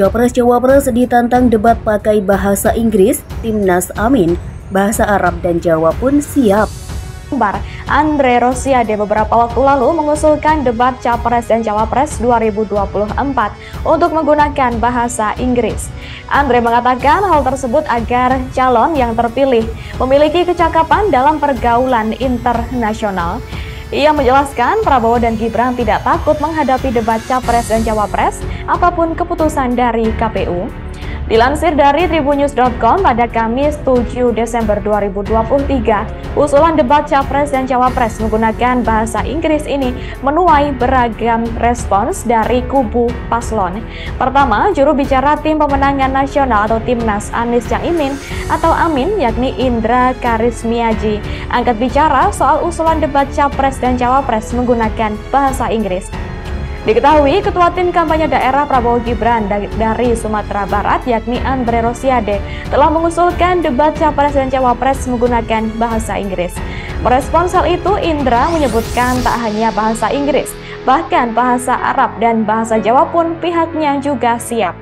Capres Cawapres ditantang debat pakai bahasa Inggris, Timnas Amin, bahasa Arab dan Jawa pun siap. Bar Andre Rosiade beberapa waktu lalu mengusulkan debat Capres dan Cawapres 2024 untuk menggunakan bahasa Inggris. Andre mengatakan hal tersebut agar calon yang terpilih memiliki kecakapan dalam pergaulan internasional. Ia menjelaskan Prabowo dan Gibran tidak takut menghadapi debat Capres dan Cawapres apa pun keputusan dari KPU. Dilansir dari tribunnews.com pada Kamis 7 Desember 2023, usulan debat Capres dan Cawapres menggunakan bahasa Inggris ini menuai beragam respons dari kubu paslon. Pertama, juru bicara tim pemenangan nasional atau Timnas Anies Caimin atau Amin yakni Indra Karismiaji angkat bicara soal usulan debat Capres dan Cawapres menggunakan bahasa Inggris. Diketahui Ketua Tim Kampanye Daerah Prabowo Gibran dari Sumatera Barat yakni Andre Rosiade telah mengusulkan debat Capres dan Cawapres menggunakan bahasa Inggris. Merespons hal itu, Indra menyebutkan tak hanya bahasa Inggris, bahkan bahasa Arab dan bahasa Jawa pun pihaknya juga siap.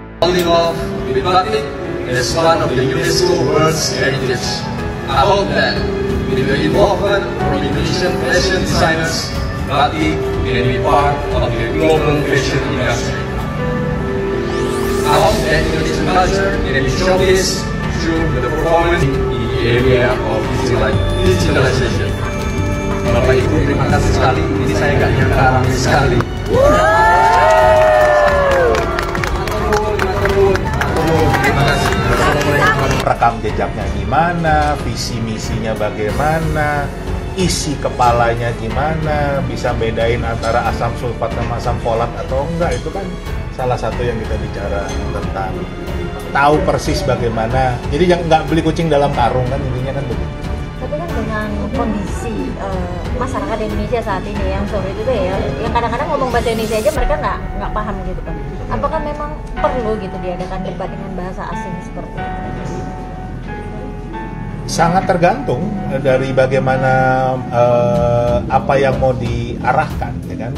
Batik can be part of the global fashion industry. That Indonesian culture can be showcased through the performance in the area of digitalization. Bapak Ibu terima kasih sekali, ini saya nggak nyangka ramai sekali. rekam jejaknya gimana, visi misinya bagaimana, isi kepalanya gimana, bisa bedain antara asam sulfat sama asam folat atau enggak, itu kan salah satu yang kita bicara tentang tahu persis bagaimana. Jadi yang nggak beli kucing dalam karung kan intinya kan begitu. Tapi kan dengan kondisi uh, masyarakat Indonesia saat ini yang sore itu ya, yang kadang-kadang ngomong bahasa Indonesia aja mereka nggak nggak paham gitu kan. Apakah memang perlu gitu diadakan debat dengan bahasa asing seperti itu? Sangat tergantung dari bagaimana uh, apa yang mau diarahkan ya kan?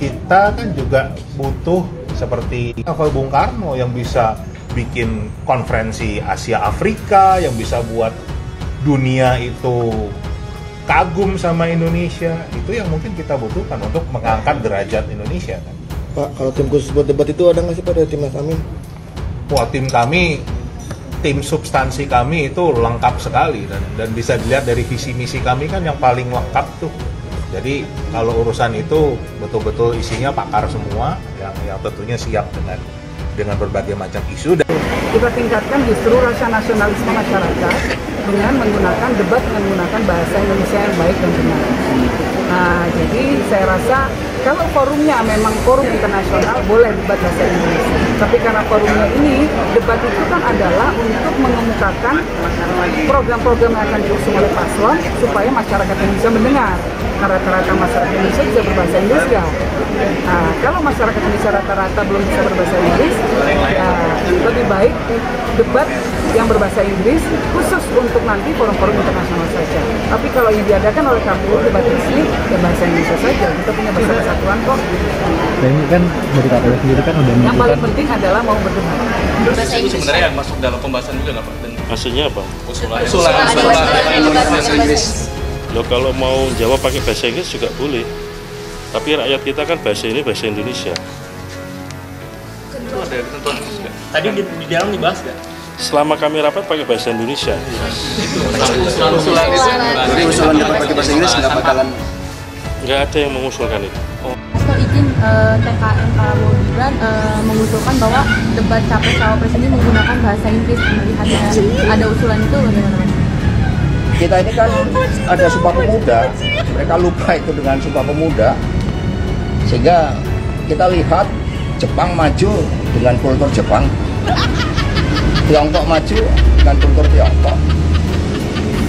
Kita kan juga butuh seperti Novel Bung Karno yang bisa bikin konferensi Asia Afrika yang bisa buat dunia itu kagum sama Indonesia. Itu yang mungkin kita butuhkan untuk mengangkat derajat Indonesia kan? Pak kalau tim khusus buat debat itu ada nggak sih pada timnas Amin? Wah tim kami tim substansi kami itu lengkap sekali dan dan bisa dilihat dari visi misi kami kan yang paling lengkap tuh. Jadi kalau urusan itu betul-betul isinya pakar semua yang yang tentunya siap dengan dengan berbagai macam isu dan kita tingkatkan justru rasa nasionalisme masyarakat dengan menggunakan debat menggunakan bahasa Indonesia yang baik dan benar. Nah, jadi saya rasa kalau forumnya memang forum internasional boleh debat bahasa Inggris. Tapi karena forumnya ini debat itu kan adalah untuk mengemukakan program-program yang akan diusung oleh paslon supaya masyarakat Indonesia mendengar. Karena rata-rata masyarakat Indonesia bisa berbahasa Inggris ya. Nah, kalau masyarakat Indonesia rata-rata belum bisa berbahasa Inggris, ya lebih baik debat yang berbahasa Inggris khusus untuk nanti forum-forum internasional saja. Tapi kalau yang diadakan oleh KPU debat resmi ya bahasa Indonesia saja. Kita punya bahasa persatuan kok. Dan ini kan dari KPU sendiri kan udah Yang paling penting adalah mau berdebat. Bahasa Inggris sebenarnya yang masuk dalam pembahasan juga nggak Pak? Dan Maksudnya apa? usulan usulan usulan bahasa Inggris. Lo kalau mau jawab pakai bahasa Inggris juga boleh. Tapi rakyat kita kan bahasa ini bahasa Indonesia. Itu ada ketentuan? Tadi di, di dalam dibahas nggak? Selama kami rapat pakai bahasa Indonesia. Usulan usulan itu. Jadi usulan dapat pakai bahasa Inggris nggak bakalan Nggak ada yang mengusulkan itu. Oh. Kalau izin eh, TKN Prabowo Gibran eh, mengusulkan bahwa debat capres cawapres ini menggunakan bahasa Inggris melihatnya ada usulan itu bagaimana Mas? kita ini kan ada sumpah pemuda mereka lupa itu dengan sumpah pemuda sehingga kita lihat Jepang maju dengan kultur Jepang Tiongkok maju dengan kultur Tiongkok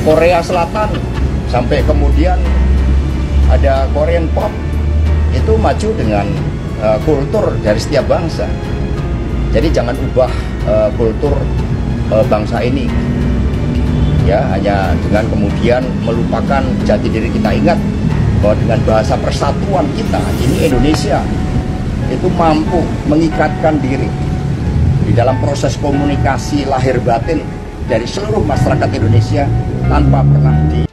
Korea Selatan sampai kemudian ada Korean Pop itu maju dengan uh, kultur dari setiap bangsa. Jadi jangan ubah uh, kultur uh, bangsa ini. Ya hanya dengan kemudian melupakan jati diri kita. Ingat bahwa dengan bahasa persatuan kita ini Indonesia itu mampu mengikatkan diri di dalam proses komunikasi lahir batin dari seluruh masyarakat Indonesia tanpa pernah di